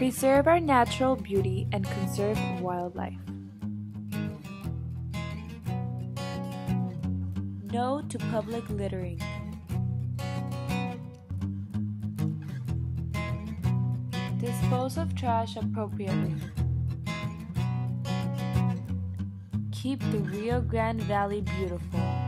Preserve our natural beauty and conserve wildlife. No to public littering. Dispose of trash appropriately. Keep the Rio Grande Valley beautiful.